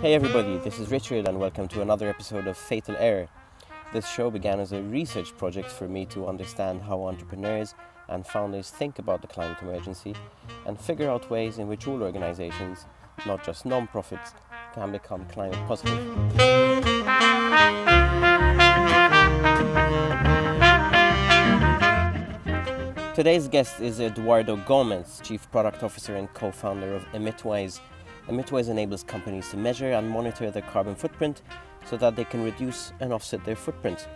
Hey everybody, this is Richard and welcome to another episode of Fatal Error. This show began as a research project for me to understand how entrepreneurs and founders think about the climate emergency and figure out ways in which all organizations, not just non-profits, can become climate positive. Today's guest is Eduardo Gómez, Chief Product Officer and co-founder of Emitwise, Emitwise enables companies to measure and monitor their carbon footprint so that they can reduce and offset their footprint.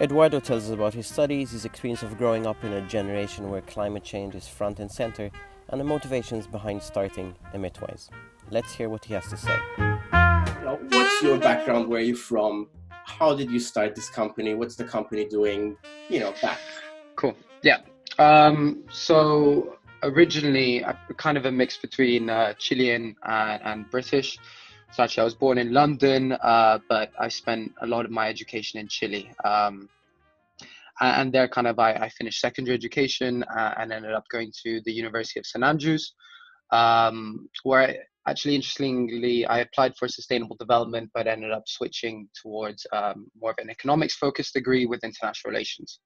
Eduardo tells us about his studies, his experience of growing up in a generation where climate change is front and center, and the motivations behind starting Emitwise. Let's hear what he has to say. What's your background? Where are you from? How did you start this company? What's the company doing? You know, back. Cool. Yeah. Um, so originally kind of a mix between uh, Chilean and, and, British. So actually, I was born in London, uh, but I spent a lot of my education in Chile. Um, and there, kind of, I, I finished secondary education uh, and ended up going to the University of St Andrews, um, where I, actually, interestingly, I applied for sustainable development, but ended up switching towards um, more of an economics-focused degree with international relations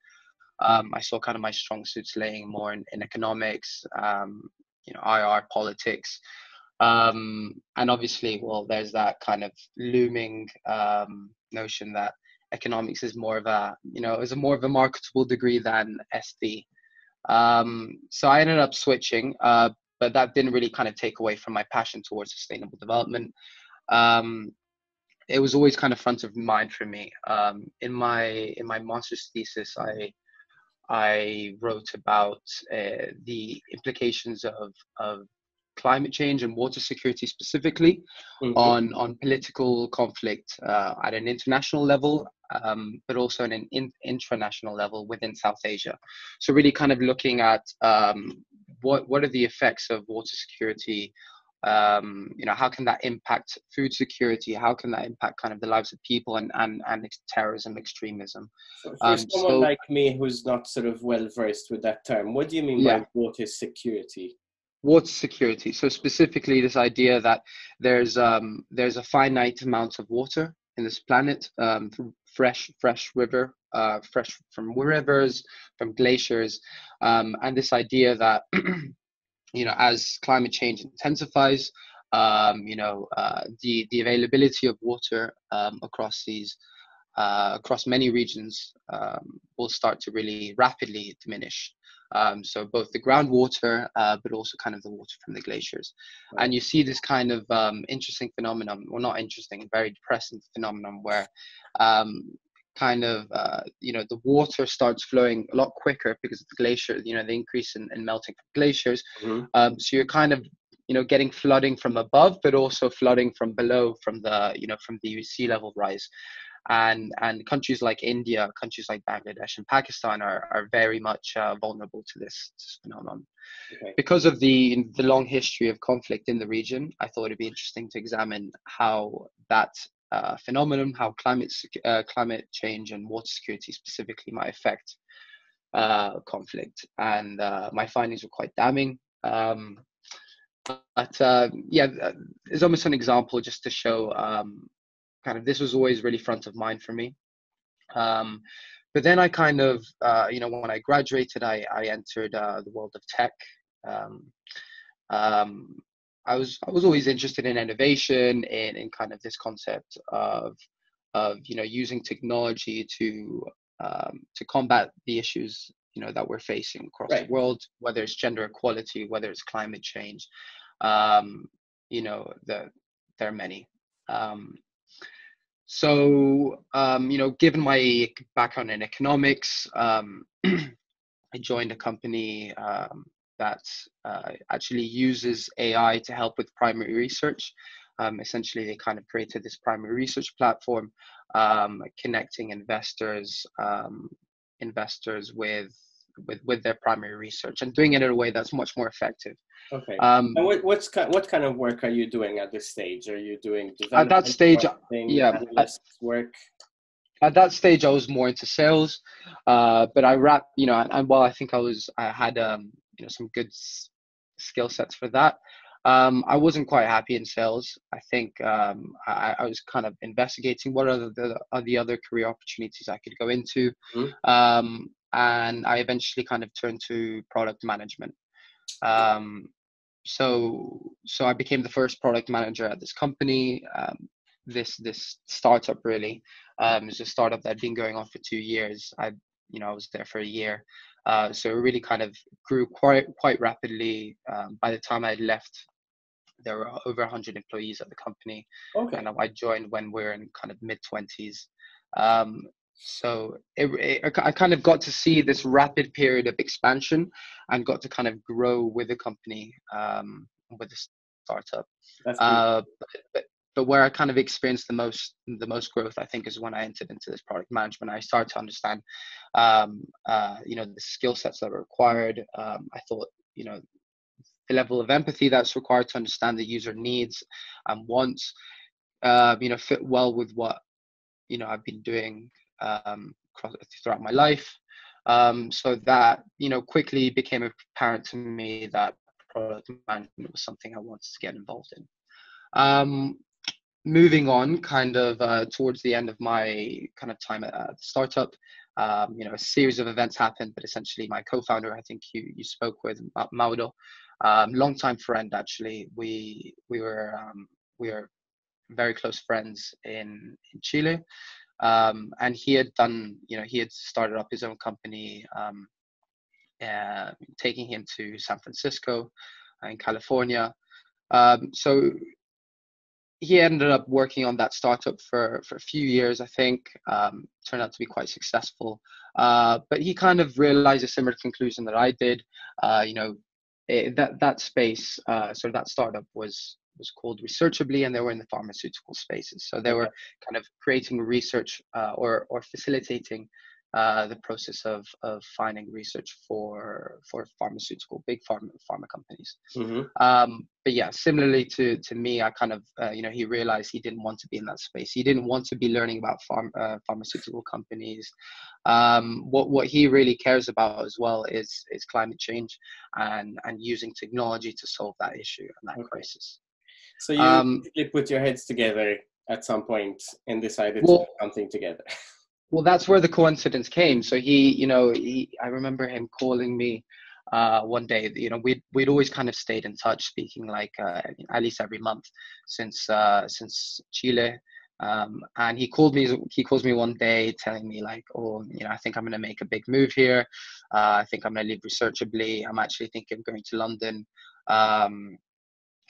um, I saw kind of my strong suits laying more in, in economics, um, you know, IR politics, um, and obviously, well, there's that kind of looming um, notion that economics is more of a, you know, is a more of a marketable degree than SD. Um, so I ended up switching, uh, but that didn't really kind of take away from my passion towards sustainable development. Um, it was always kind of front of mind for me. Um, in my in my master's thesis, I I wrote about uh, the implications of, of climate change and water security specifically mm-hmm. on, on political conflict uh, at an international level, um, but also at an in, intranational level within South Asia. So really kind of looking at um, what, what are the effects of water security um, you know how can that impact food security? How can that impact kind of the lives of people and and, and terrorism extremism? So for um, someone so, like me who's not sort of well versed with that term what do you mean yeah. by water security? Water security. So specifically this idea that there's um, there's a finite amount of water in this planet um, fresh fresh river uh, fresh from rivers from glaciers um, and this idea that you know, as climate change intensifies, um, you know, uh, the the availability of water um, across these uh, across many regions um, will start to really rapidly diminish. Um, so both the groundwater, uh, but also kind of the water from the glaciers, and you see this kind of um, interesting phenomenon, well, not interesting, very depressing phenomenon where um, kind of uh, you know the water starts flowing a lot quicker because of the glacier you know the increase in, in melting glaciers mm-hmm. um, so you're kind of you know getting flooding from above but also flooding from below from the you know from the sea level rise and and countries like India, countries like Bangladesh and Pakistan are, are very much uh, vulnerable to this, this phenomenon. Okay. Because of the the long history of conflict in the region, I thought it'd be interesting to examine how that uh, phenomenon, how climate uh, climate change and water security specifically might affect uh, conflict. And uh, my findings were quite damning. Um, but uh, yeah, it's almost an example just to show um, kind of this was always really front of mind for me. Um, but then I kind of, you know, when I graduated, I, I entered the world of tech. Um, um, I was I was always interested in innovation and in kind of this concept of of you know using technology to um, to combat the issues you know that we're facing across right. the world, whether it's gender equality, whether it's climate change. Um, you know, the, there are many. Um, so um, you know, given my background in economics, um, I joined a company um, that uh, actually uses AI to help with primary research. Um, essentially, they kind of created this primary research platform, um, connecting investors um, investors with with with their primary research and doing it in a way that's much more effective. Okay. Um, and what, what's what kind of work are you doing at this stage? Are you doing at that stage? Yeah, at, work. At that stage, I was more into sales, uh, but I wrap, you know, and, and while I think I was, I had um, you know some good s- skill sets for that. Um, I wasn't quite happy in sales. I think um, I, I, was kind of investigating what are the, are the other career opportunities I could go into, mm-hmm. um, and I eventually kind of turned to product management. Um, so so I became the first product manager at this company. Um, this this startup really um, is a startup that had been going on for two years. I you know I was there for a year, uh, so it really kind of grew quite quite rapidly. Um, by the time I had left, there were over 100 employees at the company, okay. and I joined when we are in kind of mid 20s. Um, so it, it, I kind of got to see this rapid period of expansion, and got to kind of grow with the company um, with the startup. Uh, but, but, but where I kind of experienced the most the most growth, I think, is when I entered into this product management. I started to understand, um, uh, you know, the skill sets that are required. Um, I thought, you know, the level of empathy that's required to understand the user needs and wants, uh, you know, fit well with what you know I've been doing um, throughout my life. Um, so that you know quickly became apparent to me that product management was something I wanted to get involved in. Um, moving on, kind of uh, towards the end of my kind of time at uh, the startup, um, you know, a series of events happened, but essentially my co-founder, I think you you spoke with Mauro, um, longtime friend actually. We we were um, we were very close friends in in Chile, um, and he had done you know he had started up his own company, um, uh, taking him to San Francisco, in California. Um, so he ended up working on that startup for, for a few years, I think. Um, turned out to be quite successful. Uh, but he kind of realized a similar conclusion that I did. Uh, you know, it, that that space, uh, so that startup was was called Researchably, and they were in the pharmaceutical spaces. So they were kind of creating research uh, or or facilitating uh, the process of of finding research for for pharmaceutical big pharma pharma companies. Mm-hmm. Um, but yeah, similarly to to me, I kind of uh, you know he realized he didn't want to be in that space. He didn't want to be learning about farm uh, pharmaceutical companies. Um, what what he really cares about as well is is climate change and and using technology to solve that issue and that okay. crisis. So you um, put your heads together at some point and decided well, to do something together. well that's where the coincidence came. So he you know he, i remember him calling me uh, one day you know we'd we'd always kind of stayed in touch speaking like uh, at least every month since uh, since chile. Um, and he called me he calls me one day telling me like oh you know i think i'm going to make a big move here. Uh, i think i'm going to leave researchably. I'm actually thinking of going to london um,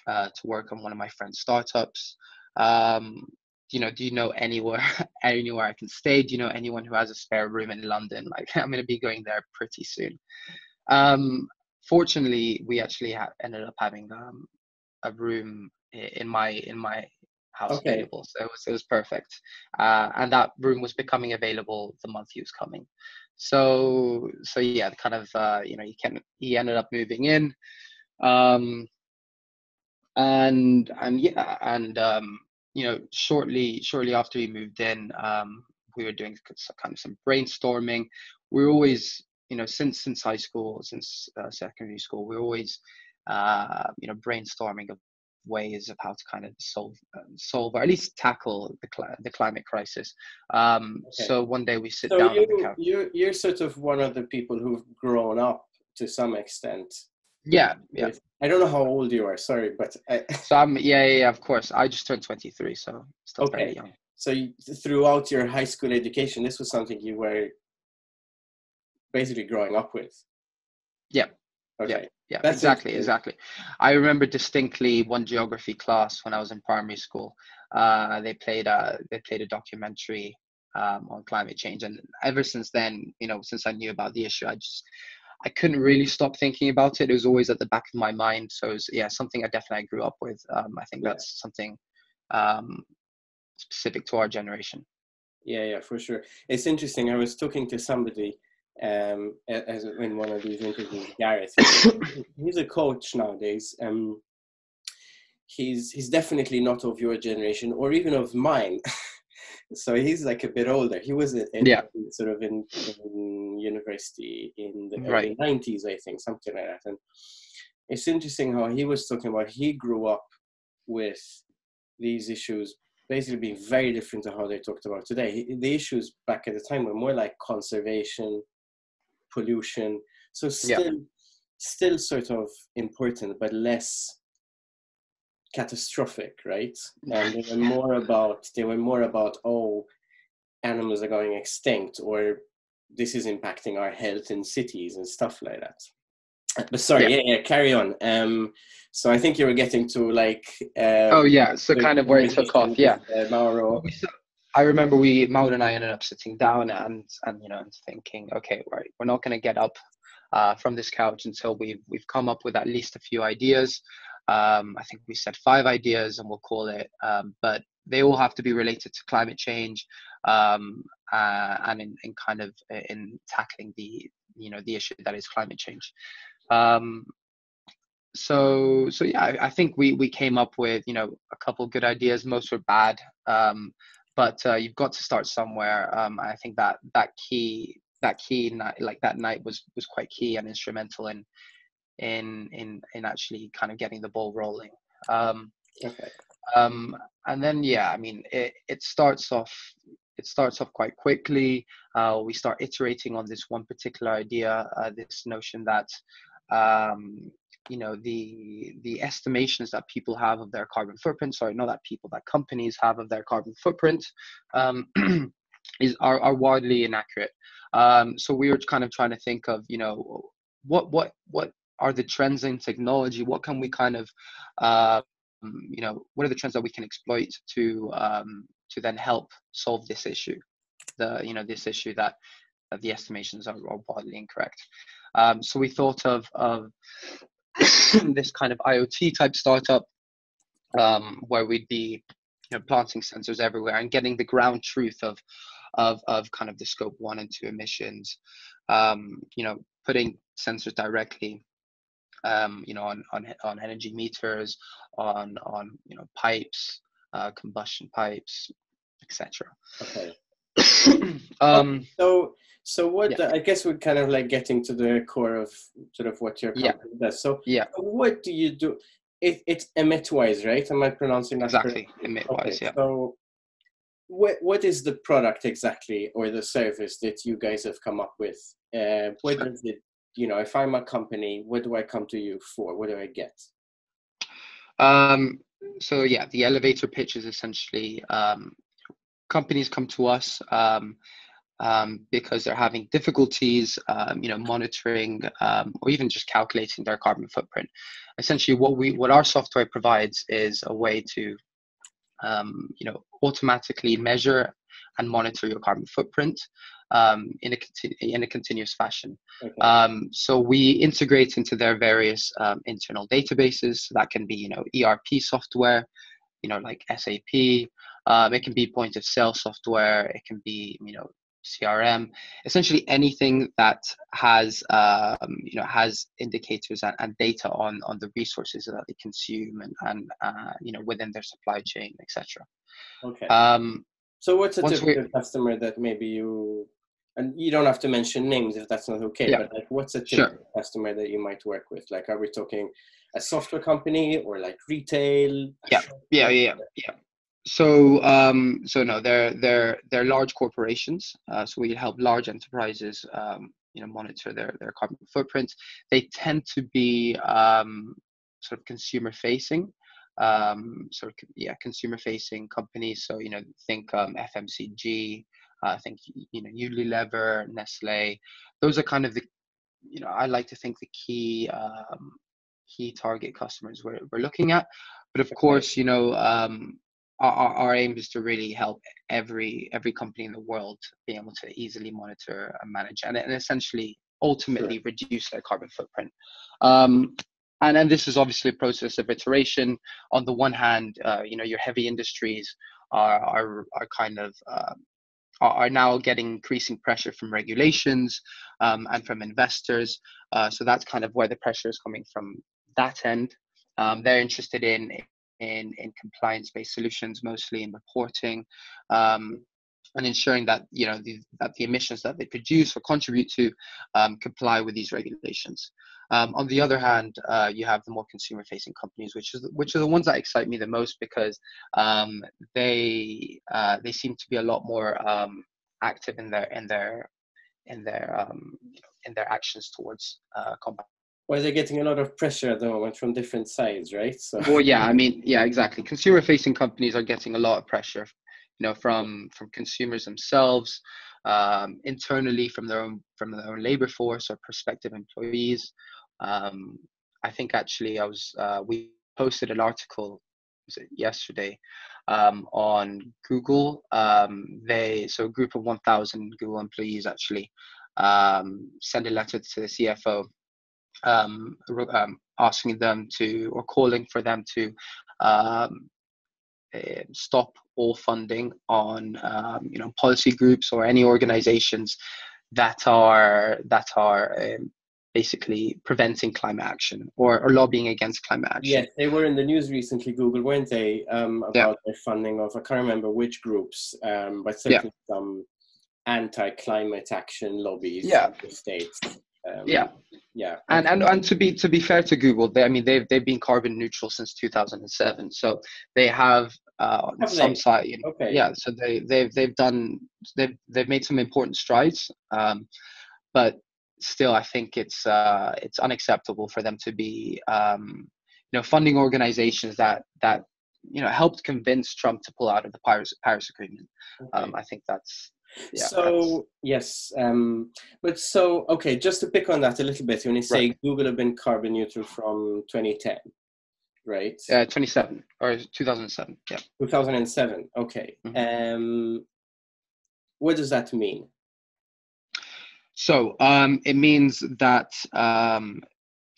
uh, to work on one of my friend's startups. Um, you know, do you know anywhere anywhere I can stay? Do you know anyone who has a spare room in London? Like I'm going to be going there pretty soon. Um, fortunately, we actually ha- ended up having um, a room in my in my house okay. available, so it was it was perfect. Uh, and that room was becoming available the month he was coming. So so yeah, kind of uh, you know he can he ended up moving in. Um, and and yeah and um, you know, shortly shortly after we moved in, um, we were doing kind of some brainstorming. We are always, you know, since since high school, since uh, secondary school, we are always, uh, you know, brainstorming of ways of how to kind of solve uh, solve or at least tackle the cl- the climate crisis. Um, okay. So one day we sit so down. You, you you're sort of one of the people who've grown up to some extent yeah, yeah. I don't know how old you are. Sorry, but I... so I'm yeah, yeah, yeah, of course. I just turned 23, so still okay. very young. So you, throughout your high school education, this was something you were basically growing up with. Yeah. Okay. Yeah. Yeah, That's exactly, exactly. I remember distinctly one geography class when I was in primary school. Uh, they played a they played a documentary um, on climate change, and ever since then, you know, since I knew about the issue, I just I couldn't really stop thinking about it. It was always at the back of my mind. So was, yeah, something I definitely grew up with. Um, I think that's something um, specific to our generation. Yeah, yeah, for sure. It's interesting. I was talking to somebody um, as in one of these interviews, Gareth. he's a coach nowadays. Um, he's he's definitely not of your generation or even of mine. so he's like a bit older. He was in, yeah. sort of in, in university in the right. early 90s, I think, something like that. And it's interesting how he was talking about he grew up with these issues basically being very different to how they talked about today. The issues back at the time were more like conservation, pollution, so still, yeah. still sort of important, but less catastrophic, right? And they were more about they were more about oh, animals are going extinct, or this is impacting our health in cities and stuff like that. But sorry, yeah, yeah, yeah carry on. Um, so I think you were getting to like. Um, oh yeah, so kind of where it took off. Yeah, uh, Mauro. I remember we Mauro and I ended up sitting down and and you know and thinking, okay, right, we're not going to get up uh, from this couch until we've we've come up with at least a few ideas. Um, I think we said five ideas, and we'll call it. Um, but they all have to be related to climate change um, uh, and in, in, kind of in tackling the you know the issue that is climate change. Um, so so yeah, I, I, think we we came up with you know a couple good ideas. Most were bad, um, but uh, you've got to start somewhere. Um, I think that that key that key night like that night was was quite key and instrumental in in in in actually kind of getting the ball rolling. Um, okay. Um, and then yeah, I mean it it starts off it starts off quite quickly. Uh, we start iterating on this one particular idea, uh, this notion that um, you know the the estimations that people have of their carbon footprint. Sorry, not that people, that companies have of their carbon footprint um, is are, are widely inaccurate. Um, so we were kind of trying to think of you know what what what are the trends in technology? What can we kind of uh, you know what are the trends that we can exploit to um, to then help solve this issue the you know this issue that, that the estimations are, are wildly incorrect um, so we thought of of this kind of iot type startup um, where we'd be you know, planting sensors everywhere and getting the ground truth of of of kind of the scope one and two emissions um, you know putting sensors directly um, you know on, on on energy meters on on you know pipes uh, combustion pipes, etc. Okay. um, so, so what? Yeah. I guess we're kind of like getting to the core of sort of what your company yeah. does. So, yeah, what do you do? It, it's Emitwise, right? Am I pronouncing that exactly? Emitwise, okay. yeah. So, what what is the product exactly, or the service that you guys have come up with? Uh, does it? You know, if I'm a company, what do I come to you for? What do I get? Um, so yeah, the elevator pitch is essentially um, companies come to us um, um, because they're having difficulties, um, you know, monitoring um, or even just calculating their carbon footprint. Essentially, what we what our software provides is a way to, um, you know, automatically measure and monitor your carbon footprint um, in a continu- in a continuous fashion. Okay. Um, so we integrate into their various um, internal databases. So that can be you know ERP software, you know like SAP. Um, it can be point of sale software. It can be you know CRM. Essentially anything that has um, you know has indicators and, and, data on on the resources that they consume and and uh, you know within their supply chain, etc. Okay. Um, so what's a typical customer that maybe you and you don't have to mention names if that's not okay yeah. but like what's a typical sure. customer that you might work with? Like are we talking a software company or like retail? Yeah. Yeah yeah yeah. So um so no they're they're they're large corporations uh, so we help large enterprises um you know monitor their their carbon footprints. They tend to be um sort of consumer facing um sort of yeah consumer facing companies. So you know think um fmcg I think you know Unilever, Nestle. Those are kind of the you know I like to think the key um, key target customers we're we're looking at. But of course, you know um, our, our aim is to really help every every company in the world be able to easily monitor and manage and, and essentially ultimately sure. reduce their carbon footprint. Um, and then this is obviously a process of iteration. On the one hand, uh, you know your heavy industries are are, are kind of uh, are now getting increasing pressure from regulations um, and from investors. Uh, so that's kind of where the pressure is coming from that end. Um, they're interested in in, in compliance-based solutions, mostly in reporting. Um, and ensuring that you know the, that the emissions that they produce or contribute to um, comply with these regulations. Um, on the other hand, uh, you have the more consumer-facing companies, which is which are the ones that excite me the most because um, they uh, they seem to be a lot more um, active in their in their in their um, in their actions towards uh, combat. Well, they're getting a lot of pressure at the moment from different sides, right? So. Well, yeah, I mean, yeah, exactly. Consumer-facing companies are getting a lot of pressure you know from from consumers themselves um, internally from their own from their own labor force or prospective employees. Um, i think actually i was uh, we posted an article yesterday um, on google. Um, they so a group of 1000 google employees actually um, send a letter to the cfo um, asking them to or calling for them to um, uh, stop all funding on um, you know policy groups or any organizations that are that are um, basically preventing climate action or, or lobbying against climate action. Yes, they were in the news recently, Google, weren't they, um, about yeah. their funding of I can't remember which groups, um, but certainly yeah. some anti-climate action lobbies yeah. in the states. Um, yeah, yeah, and, and and to be to be fair to Google, they I mean they've they've been carbon neutral since 2007, so they have uh, some they? side. You know, okay. Yeah, so they they've they've done they've they've made some important strides, um, but still, I think it's uh, it's unacceptable for them to be um, you know funding organizations that that you know helped convince Trump to pull out of the Paris Paris Agreement. Okay. Um, I think that's yeah, so yes, um, but so okay, just to pick on that a little bit, when you say right. Google have been carbon neutral from 2010, right? Uh, 27 or 2007, yeah. 2007, okay. Mm-hmm. Um, what does that mean? So um, it means that um,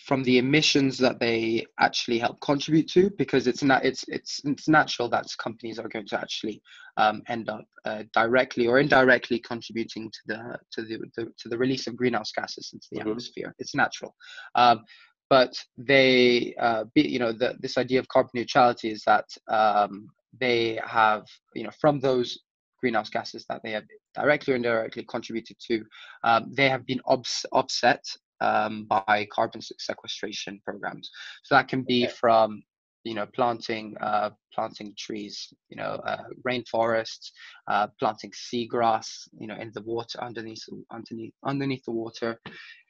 from the emissions that they actually help contribute to because it's not it's it's it's natural that companies are going to actually um, end up uh, directly or indirectly contributing to the to the, the, to the release of greenhouse gases into the mm-hmm. atmosphere it's natural um, but they uh, be, you know the, this idea of carbon neutrality is that um, they have you know from those greenhouse gases that they have directly or indirectly contributed to, um, they have been obs- offset um, by carbon sequestration programs. So that can be okay. from you know planting uh, planting trees, you know uh, rainforests, uh, planting seagrass, you know in the water underneath underneath underneath the water.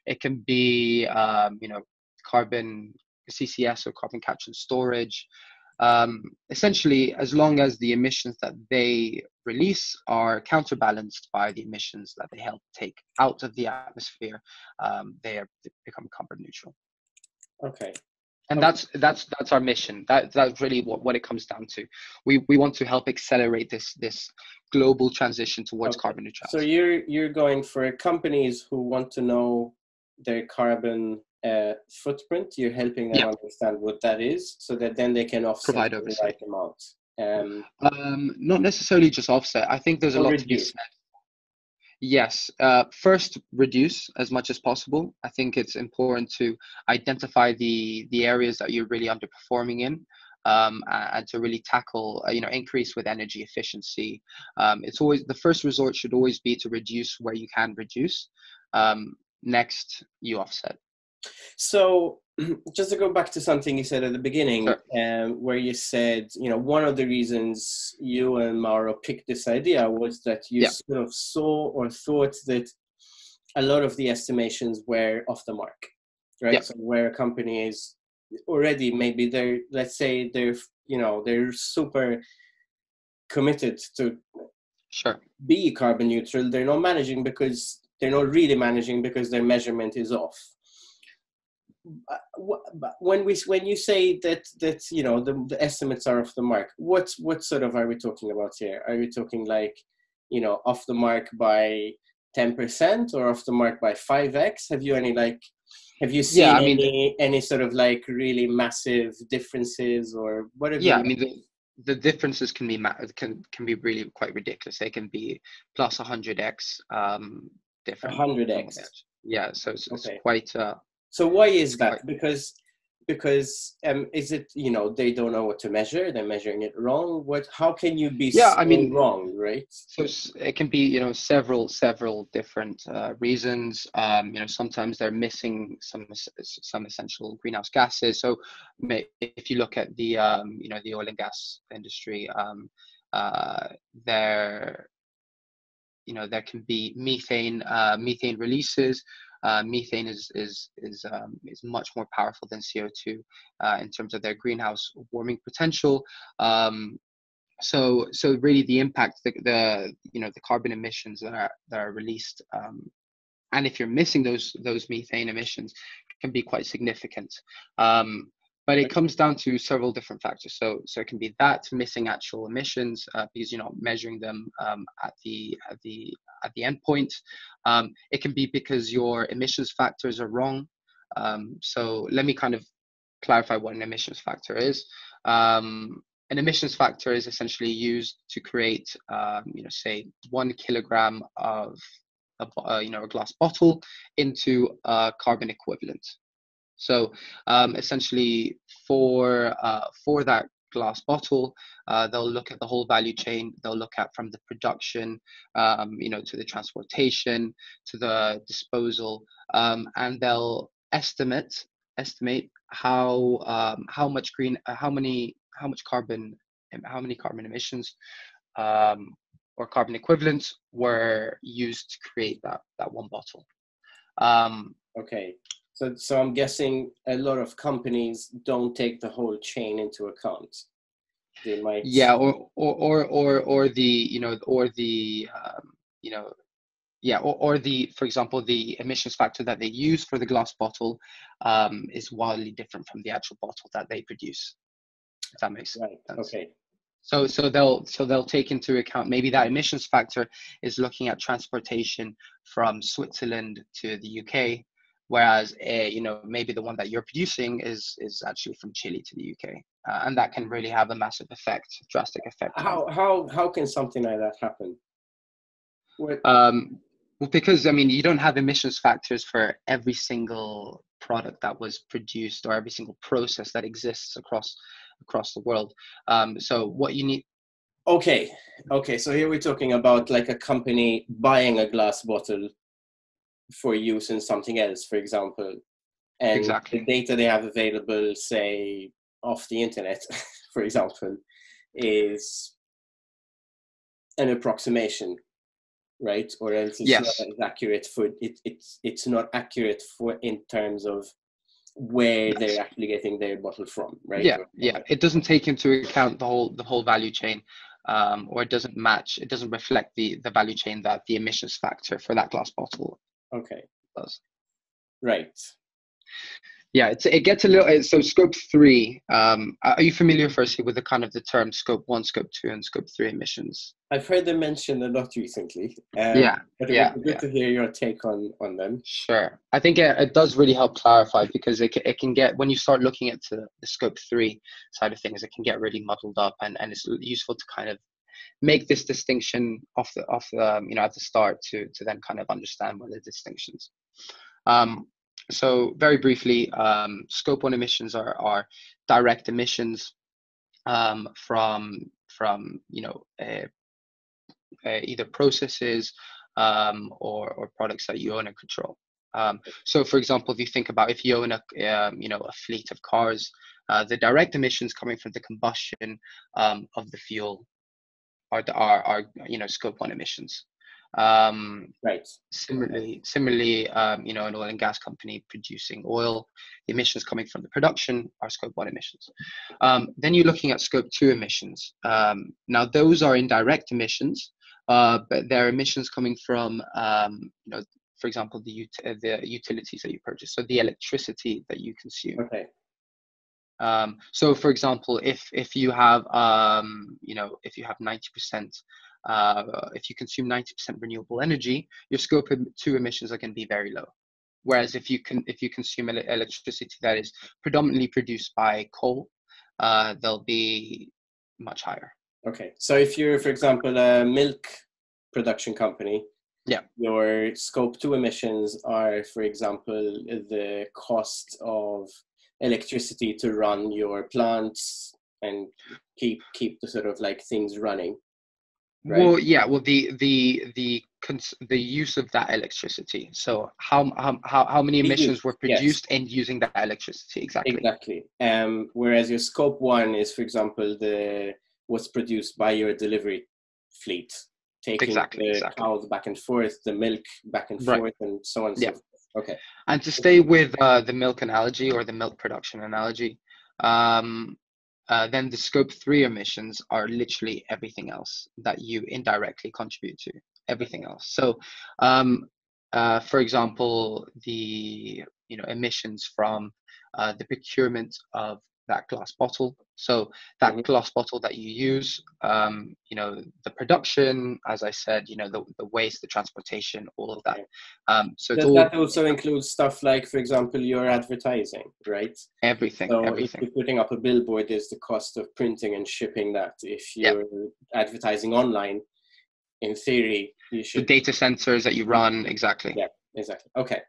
It can be um, you know carbon CCS or carbon capture and storage um, essentially, as long as the emissions that they release are counterbalanced by the emissions that they help take out of the atmosphere, um, they, are, they become carbon neutral. Okay. And that's that's that's our mission. That that's really what, what it comes down to. We we want to help accelerate this this global transition towards okay. carbon neutrality. So you're you're going for companies who want to know their carbon uh, footprint, you're helping them understand what that is, so that then they can offset Provide the right amount. Um, um, not necessarily just offset. I think there's a lot reduce. to be said. Yes. Uh, first, reduce as much as possible. I think it's important to identify the the areas that you're really underperforming in. Um, and to really tackle, uh, you know, increase with energy efficiency. Um, it's always the first resort should always be to reduce where you can reduce. Um, next, you offset. So, just to go back to something you said at the beginning, sure. um, where you said, you know, one of the reasons you and Mauro picked this idea was that you yeah. sort of saw or thought that a lot of the estimations were off the mark, right? Yeah. So, where a company is already maybe they're, let's say they're, you know, they're super committed to sure be carbon neutral, they're not managing because they're not really managing because their measurement is off when we when you say that that you know the, the estimates are off the mark what what sort of are we talking about here? Are we talking like you know off the mark by 10% or off the mark by 5x have you any like have you seen yeah, I mean, any any sort of like really massive differences or what have yeah you i mean the, the differences can be can can be really quite ridiculous. They can be plus 100x um different. 100x yeah so it's, okay. it's quite uh so why is that? Because because um, is it you know they don't know what to measure? They're measuring it wrong. What? How can you be Yeah, so I mean- wrong, right? so it can be you know several several different uh, reasons um, you know sometimes they're missing some some essential greenhouse gases so if you look at the um, you know the oil and gas industry um, uh, there you know there can be methane uh, methane releases uh, methane is is is um, is much more powerful than CO2 uh, in terms of their greenhouse warming potential. Um, so so really the impact the, the you know the carbon emissions that are that are released um, and if you're missing those those methane emissions can be quite significant um, but it comes down to several different factors. So so it can be that missing actual emissions uh, because you're not measuring them um, at the at the at the end point um, it can be because your emissions factors are wrong. Um, so let me kind of clarify what an emissions factor is. Um, an emissions factor is essentially used to create, um, you know, say one kilogram of, a, uh, you know, a glass bottle into a carbon equivalent. So um, essentially, for uh, for that glass bottle, uh, they'll look at the whole value chain. They'll look at from the production, um, you know, to the transportation, to the disposal, um, and they'll estimate estimate how um, how much green, uh, how many how much carbon how many carbon emissions um, or carbon equivalents were used to create that that one bottle. Um, Okay. So, so I'm guessing a lot of companies don't take the whole chain into account. They might. yeah, or or or or, or the you know or the um, you know yeah or, or the for example the emissions factor that they use for the glass bottle um, is wildly different from the actual bottle that they produce. If that makes Right. sense. Okay. So so they'll so they'll take into account maybe that emissions factor is looking at transportation from Switzerland to the UK, whereas uh, you know maybe the one that you're producing is is actually from Chile to the UK, uh, and that can really have a massive effect, drastic effect. How how how can something like that happen? What? Um, well, because I mean, you don't have emissions factors for every single product that was produced or every single process that exists across across the world. Um, so what you need, Okay. Okay. So here we're talking about like a company buying a glass bottle for use in something else, for example, and Exactly. the data they have available, say off the internet, for example, is an approximation, right? Or else it's Yes. not accurate for it. It's it's not accurate for in terms of where Yes. they're actually getting their bottle from, right? yeah, yeah, it doesn't take into account the whole the whole value chain, um, or it doesn't match. It doesn't reflect the the value chain that the emissions factor for that glass bottle Okay. does. Right. Yeah, it's, it gets a little. uh, So scope three. Um, are you familiar, firstly, with the kind of the term scope one, scope two, and scope three emissions? I've heard them mentioned a lot recently. Um, yeah, But yeah, good yeah. to hear your take on on them. Sure. I think it, it does really help clarify because it, it can get, when you start looking at the, the scope three side of things, it can get really muddled up and, and it's useful to kind of make this distinction off the, off the, um, you know, at the start to, to then kind of understand what the distinctions. Um, so very briefly, um, scope one emissions are, are direct emissions um, from, from, you know, uh, uh, either processes um, or, or products that you own and control. Um, so, for example, if you think about if you own a um, you know a fleet of cars, uh, the direct emissions coming from the combustion um, of the fuel are, the, are are you know scope one emissions. Um, Right. similarly, similarly, um, you know, an oil and gas company producing oil, the emissions coming from the production are scope one emissions. Um, then you're looking at scope two emissions. Um, now, those are indirect emissions, uh, but they're emissions coming from, um, you know, for example, the ut- the utilities that you purchase, so the electricity that you consume. Okay. Um, so, for example, if if you have um, you know if you have ninety percent, uh, if you consume ninety percent renewable energy, your scope two emissions are going to be very low. Whereas if you can if you consume ele- electricity that is predominantly produced by coal, uh, they'll be much higher. Okay. So if you're, for example, a milk production company, Yeah. your scope two emissions are, for example, the cost of electricity to run your plants and keep keep the sort of like things running. Right? Well, yeah. Well, the the the cons- the use of that electricity. So how how how many emissions were produced yes. and using that electricity exactly? Exactly. Um, whereas your scope one is, for example, the what's produced by your delivery fleet, taking exactly, the exactly. cows back and forth, the milk back and right. forth, and so on. And yeah. So Okay. And to stay with uh, the milk analogy or the milk production analogy, um, uh, then the scope three emissions are literally everything else that you indirectly contribute to, everything else. So, um, uh, for example, the you know emissions from uh, the procurement of that glass bottle. So that mm-hmm. glass bottle that you use, um, you know, the production, as I said, you know, the, the waste, the transportation, all of that. Um, so Does all, that also include stuff like, for example, your advertising, right? Everything. So everything. if you're putting up a billboard, there's the cost of printing and shipping that. If you're yep. advertising online, in theory, you should. The data centers that you run, exactly. Yeah, exactly. Okay.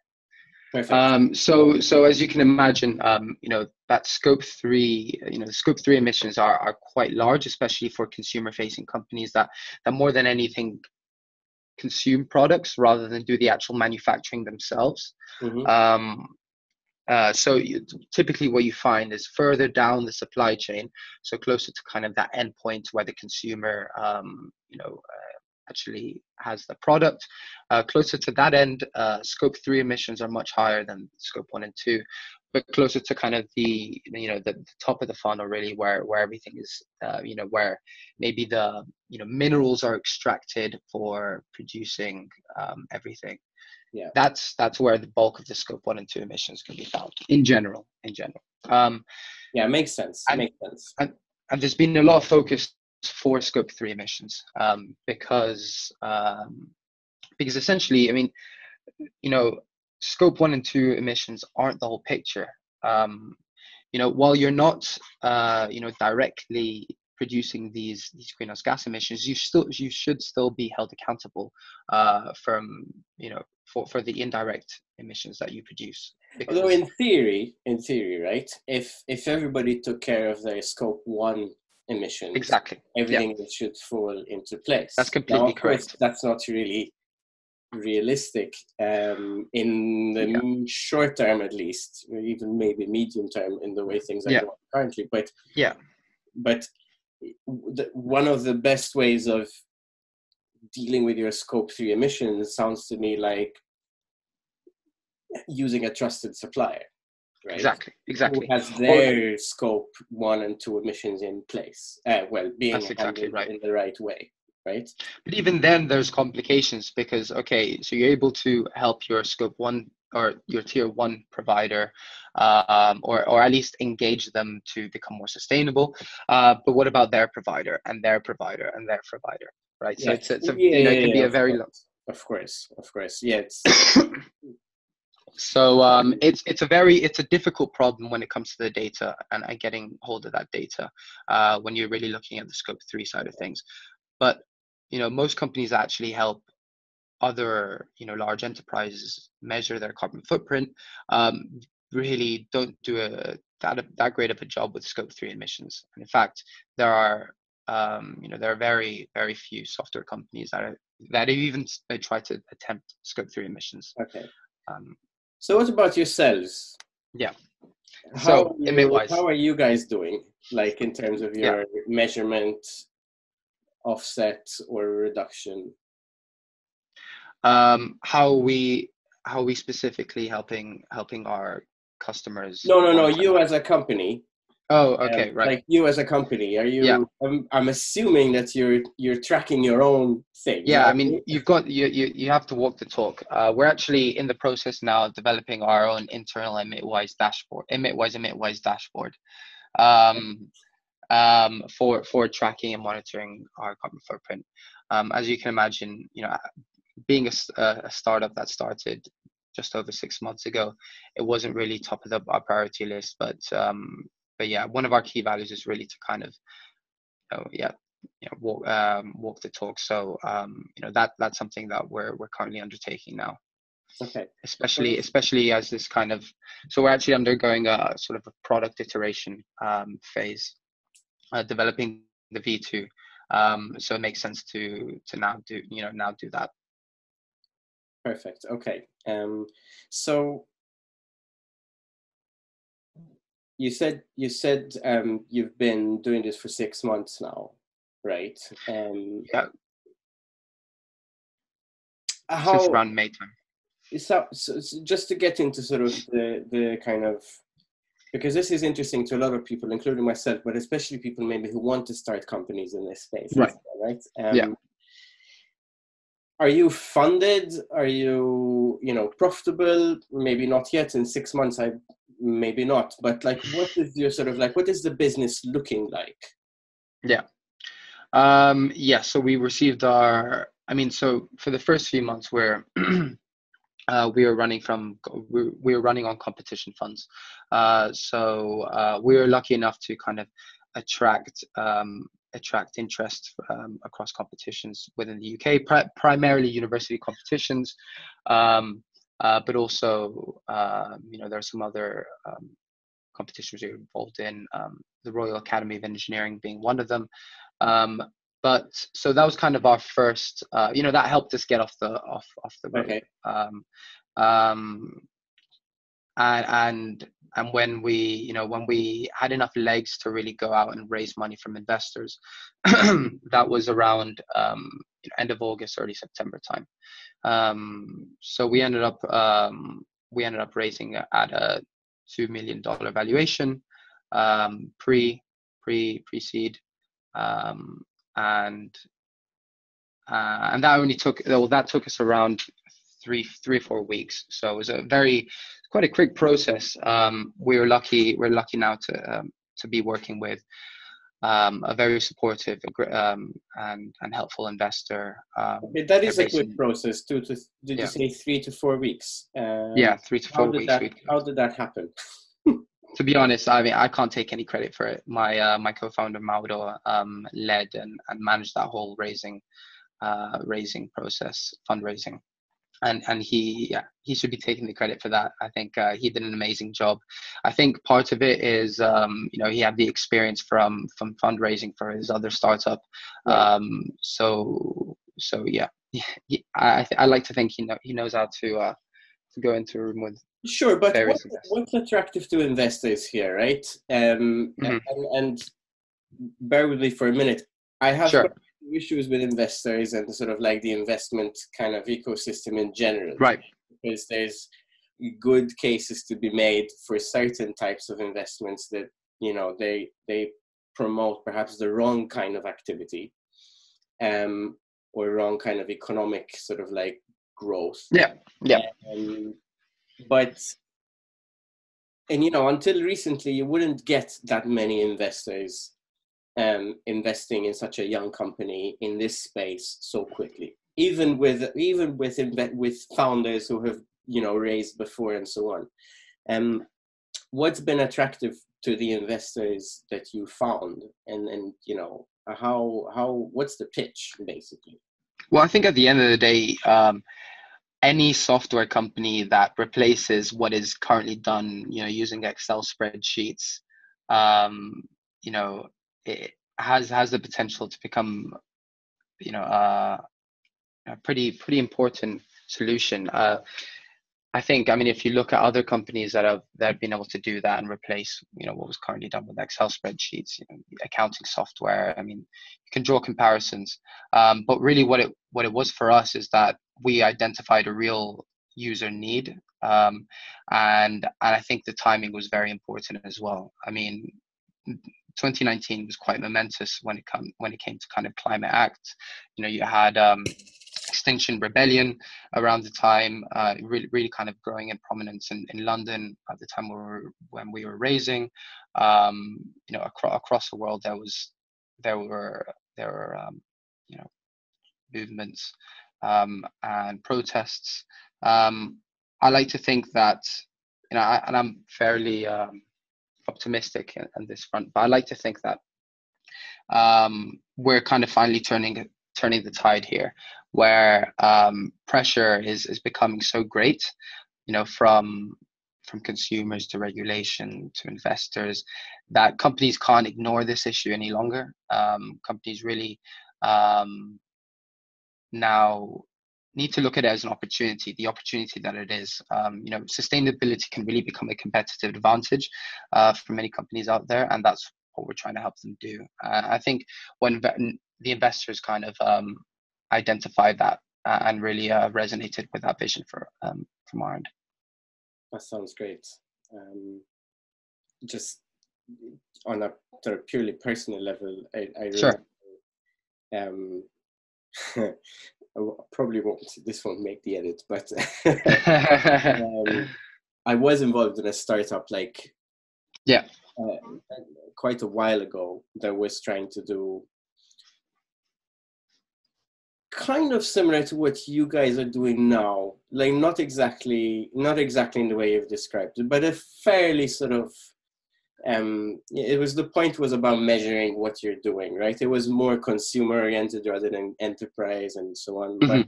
Um, so, so as you can imagine, um, you know that scope three, you know, scope three emissions are are quite large, especially for consumer-facing companies that that more than anything consume products rather than do the actual manufacturing themselves. Mm-hmm. Um, uh, so you, typically what you find is further down the supply chain, so closer to kind of that endpoint where the consumer, um, you know, uh, actually has the product. Uh, closer to that end, uh, scope three emissions are much higher than scope one and two, but closer to kind of the you know the, the top of the funnel really where where everything is uh, you know where maybe the you know minerals are extracted for producing um, everything. Yeah, that's that's where the bulk of the scope one and two emissions can be found in general. In general. Um, yeah, makes sense. And, makes sense. And, and there's been a lot of focus for scope three emissions um, because um, because essentially, I mean, you know, scope one and two emissions aren't the whole picture. Um, you know, while you're not, uh, you know, directly producing these these greenhouse gas emissions, you still you should still be held accountable uh, from you know for for the indirect emissions that you produce. Although in theory, in theory, right, if if everybody took care of their scope one emissions. Exactly. Everything yeah. should fall into place. That's completely now, correct. Course, that's not really realistic um, in the yeah. short term, at least, or even maybe medium term, in the way things are yeah. going currently. But yeah, but the, one of the best ways of dealing with your scope three emissions sounds to me like using a trusted supplier right? Exactly, exactly. Who has their or, scope one and two emissions in place? Uh, well, being exactly right. in the right way, right? But even then, there's complications because okay, so you're able to help your scope one or your tier one provider, um, or or at least engage them to become more sustainable. Uh, but what about their provider and their provider and their provider, right? So yeah. it's, it's a, yeah, you know, it can yeah, be a very long. Of course, of course, yeah. It's So um, it's it's a very it's a difficult problem when it comes to the data and, and getting hold of that data uh, when you're really looking at the scope three side of things. But you know most companies actually help other you know large enterprises measure their carbon footprint. Um, really don't do a that that great of a job with scope three emissions. And in fact, there are um, you know there are very very few software companies that are that even try to attempt scope three emissions. Okay. Um, so what about yourselves? Yeah. How so you, how are you guys doing? Like in terms of your yeah. measurement, offset or reduction? Um, how we how we specifically helping helping our customers? No, no, no. You as a company. Oh, okay, um, right. Like you as a company, are you? Yeah. I'm, I'm assuming that you're you're tracking your own thing. Yeah, right? I mean, you've got you, you you have to walk the talk. Uh, we're actually in the process now of developing our own internal EmitWise dashboard, EmitWise EmitWise dashboard, um, um, for for tracking and monitoring our carbon footprint. Um, as you can imagine, you know, being a, a startup that started just over six months ago, it wasn't really top of the, our priority list, but um, but yeah, one of our key values is really to kind of, you know, yeah, you know, walk, um, walk the talk. So um, you know that that's something that we're we're currently undertaking now. Okay. Especially, especially as this kind of, so we're actually undergoing a sort of a product iteration um, phase, uh, developing the V2. Um, so it makes sense to to now do you know now do that. Perfect. Okay. Um, so you said you said um, you've been doing this for six months now, right? Um, yeah. How, Since around May time. So, so, so, just to get into sort of the the kind of because this is interesting to a lot of people, including myself, but especially people maybe who want to start companies in this space. Right. Right. Um, yeah. Are you funded? Are you, you know, profitable? Maybe not yet. In six months, I maybe not. But like, what is your sort of like? What is the business looking like? Yeah. Um, yeah. So we received our. I mean, so for the first few months, we're uh, we were running from we, we were running on competition funds uh, so uh, we were lucky enough to kind of attract um, attract interest um, across competitions within the UK pri- primarily university competitions um, uh, but also um, you know there are some other um, competitions are involved in um, the Royal Academy of Engineering being one of them but so that was kind of our first uh, you know that helped us get off the off off the road okay. um, um, and and and when we you know when we had enough legs to really go out and raise money from investors that was around um, end of august early september time. Um, so we ended up um, we ended up raising at a two million dollar valuation um, pre pre pre seed um, and uh, and that only took well that took us around three three or four weeks. So it was a very quite a quick process. Um, we were lucky we're lucky now to um, to be working with um, a very supportive um, and and helpful investor um, that is a quick process. Two to did yeah. you say three to four weeks? Uh, yeah three to four how weeks that, how did that happen? To be honest, I mean, I can't take any credit for it. My uh, my co-founder Mauro um, led and, and managed that whole raising uh, raising process, fundraising, and and he yeah he should be taking the credit for that. I think uh, he did an amazing job. I think part of it is um, you know he had the experience from from fundraising for his other startup, um, so so yeah, he, I I like to think he know he knows how to uh, to go into a room with Sure, but what, what's attractive to investors here, right? Um, mm-hmm. and, and, bear with me for a minute. I have sure. Issues with investors and sort of like the investment kind of ecosystem in general, right? Because there's good cases to be made for certain types of investments that you know they they promote perhaps the wrong kind of activity, um, or wrong kind of economic sort of like growth. Yeah, yeah. Um, but and you know until recently you wouldn't get that many investors um, investing in such a young company in this space so quickly. Even with even with with founders who have you know raised before and so on. Um what's been attractive to the investors that you found? And and you know how how what's the pitch basically? Well i think at the end of the day um any software company that replaces what is currently done, you know, using Excel spreadsheets, um, you know, it has has the potential to become, you know, uh, a pretty pretty important solution. Uh, I think, I mean, if you look at other companies that have that have been able to do that and replace, you know, what was currently done with Excel spreadsheets, you know, accounting software. I mean, you can draw comparisons. Um, but really, what it what it was for us is that we identified a real user need, um, and and I think the timing was very important as well. I mean, 2019 was quite momentous when it come when it came to kind of climate act. You know, you had um, Extinction Rebellion around the time, uh, really, really kind of growing in prominence in, in London at the time we were, when we were raising. Um, you know, across, across the world, there was there were there were um, you know movements um, and protests. Um, I like to think that you know, I, and I'm fairly um, optimistic on this front, but I like to think that um, we're kind of finally turning turning the tide here, where um, pressure is is becoming so great, you know, from from consumers to regulation to investors, that companies can't ignore this issue any longer. Um, companies really um, now need to look at it as an opportunity, the opportunity that it is. Um, you know, sustainability can really become a competitive advantage uh, for many companies out there, and that's what we're trying to help them do. Uh, I think when the investors kind of um, identified that uh, and really uh, resonated with that vision for um, from our end. That sounds great. Um, just on a sort of purely personal level, I, I really, sure. um, I probably won't. This won't make the edit, but um, I was involved in a startup like yeah uh, quite a while ago that was trying to do kind of similar to what you guys are doing now like not exactly not exactly in the way you've described it but a fairly sort of um it was the point was about measuring what you're doing right it was more consumer oriented rather than enterprise and so on mm-hmm.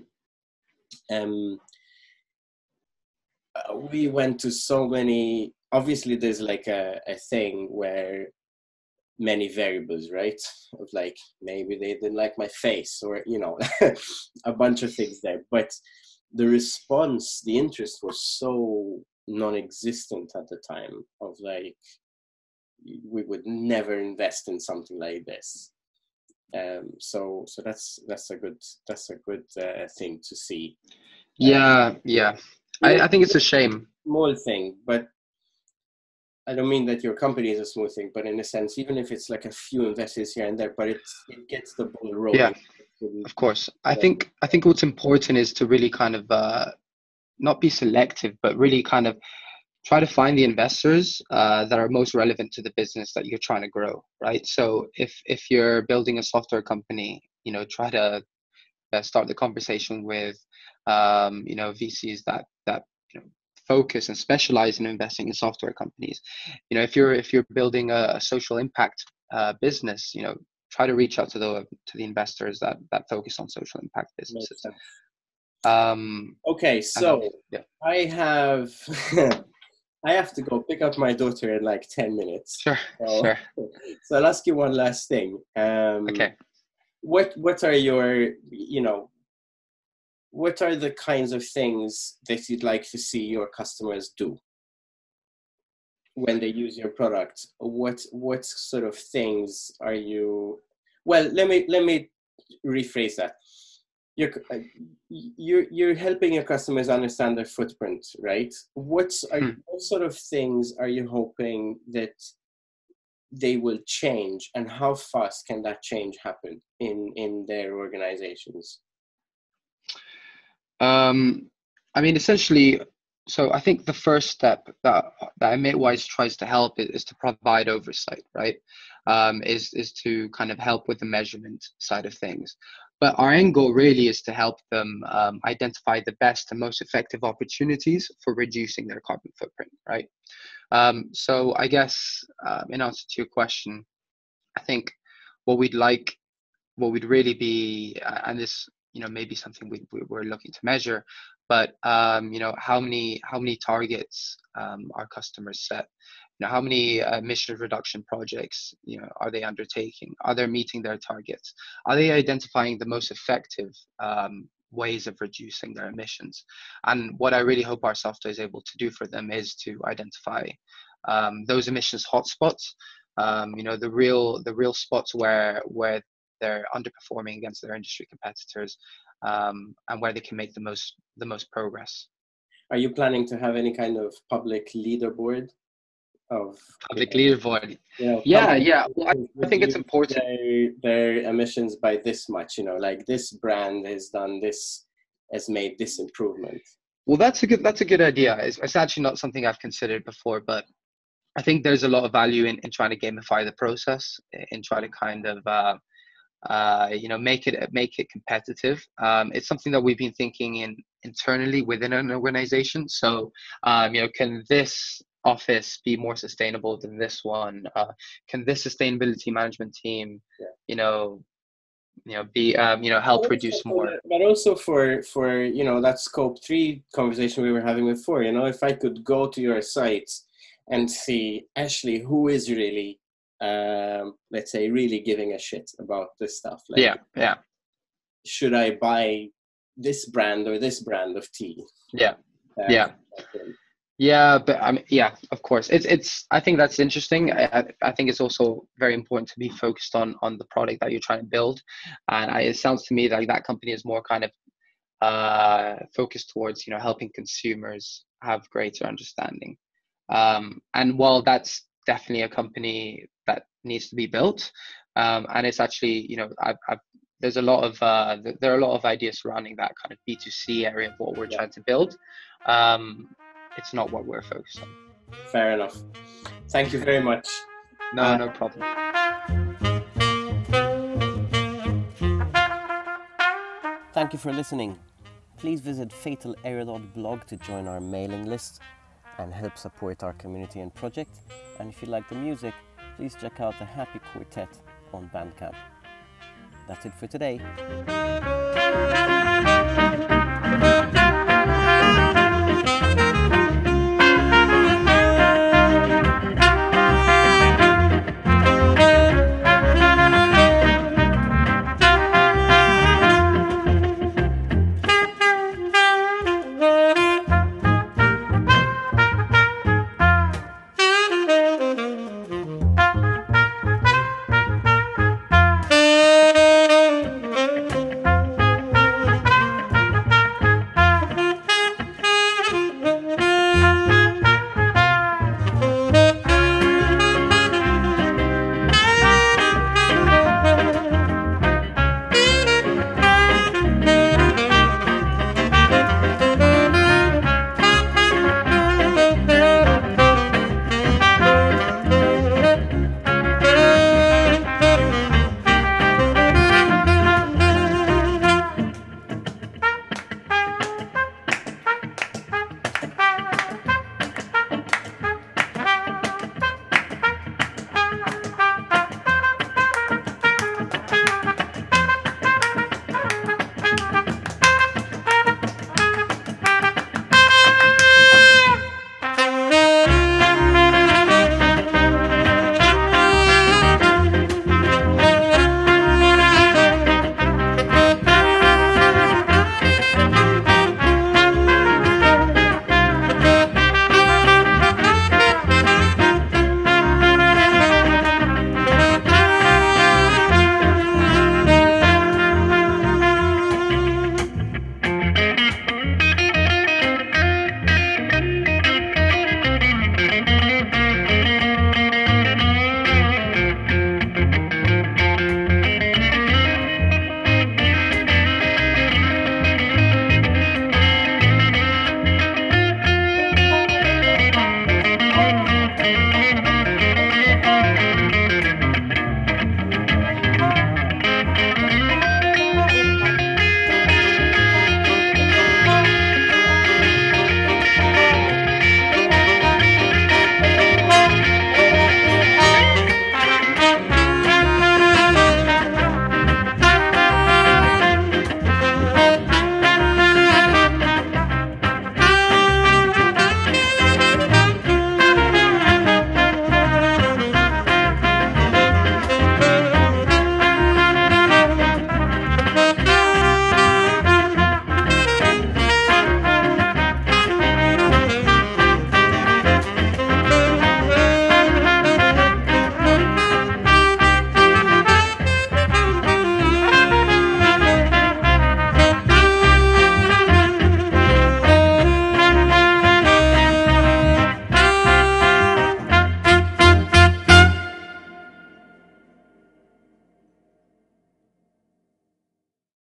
but um we went to so many obviously there's like a, a thing where many variables, right? Of like maybe they didn't like my face or you know a bunch of things there. But the response, the interest was so non-existent at the time of like we would never invest in something like this. Um, so so that's that's a good that's a good uh, thing to see. Yeah, um, yeah. I, I think it's a shame. Small thing, but I don't mean that your company is a small thing, but in a sense, even if it's like a few investors here and there, but it it gets the ball rolling. Yeah, of course. I think I think what's important is to really kind of uh, not be selective, but really kind of try to find the investors uh, that are most relevant to the business that you're trying to grow. Right. So if if you're building a software company, you know, try to uh, start the conversation with um, you know VCs that that you know focus and specialize in investing in software companies. You know, if you're if you're building a, a social impact uh, business, you know, try to reach out to the to the investors that that focus on social impact businesses. Um, okay, so yeah. I have I have to go pick up my daughter in like ten minutes. Sure, so, sure. So I'll ask you one last thing. Um, okay. What what are your you know what are the kinds of things that you'd like to see your customers do when they use your product what what sort of things are you well let me let me rephrase that you're uh, you're, you're helping your customers understand their footprint right what's are, hmm. what sort of things are you hoping that they will change and how fast can that change happen in in their organizations um, I mean, essentially, so I think the first step that that EmitWise tries to help is, is to provide oversight, right? Um, is is to kind of help with the measurement side of things. But our end goal really is to help them um, identify the best and most effective opportunities for reducing their carbon footprint, right? Um, so I guess um, in answer to your question, I think what we'd like, what we'd really be, uh, and this you know maybe something we, we are looking to measure but um, you know how many how many targets um, our customers set? You know how many uh, emission reduction projects you know are they undertaking? Are they meeting their targets? Are they identifying the most effective um, ways of reducing their emissions? And what i really hope our software is able to do for them is to identify um, those emissions hotspots um, you know the real the real spots where where they're underperforming against their industry competitors um, and where they can make the most the most progress. Are you planning to have any kind of public leaderboard of public leaderboard? You know, yeah, yeah. Well, I, I, think it's important. Their, their emissions by this much, you know, like this brand has done this, has made this improvement. Well, that's a good that's a good idea. It's, it's actually not something I've considered before, but I think there's a lot of value in, in trying to gamify the process, in trying to kind of uh, uh, you know make it make it competitive. Um, it's something that we've been thinking in internally within an organization. So um, you know can this office be more sustainable than this one? Uh, can this sustainability management team yeah. you know you know be um, you know help produce more? but also for for you know that scope three conversation we were having before you know if i could go to your sites and see actually who is really um, let's say really giving a shit about this stuff like, yeah yeah should i buy this brand or this brand of tea yeah uh, yeah yeah, but I mean, yeah, of course. It's it's. I think that's interesting. I, I think it's also very important to be focused on on the product that you're trying to build, and I, it sounds to me like that company is more kind of uh, focused towards you know helping consumers have greater understanding. Um, and while that's definitely a company that needs to be built, um, and it's actually you know I've, I've there's a lot of uh, there are a lot of ideas surrounding that kind of B2C area of what we're yeah. trying to build. Um, it's not what we're focused on. Fair enough. Thank you very much. No, uh, no problem. Thank you for listening. Please visit Fatal blog to join our mailing list and help support our community and project. And if you like the music, please check out the Happy Quartet on Bandcamp. That's it for today.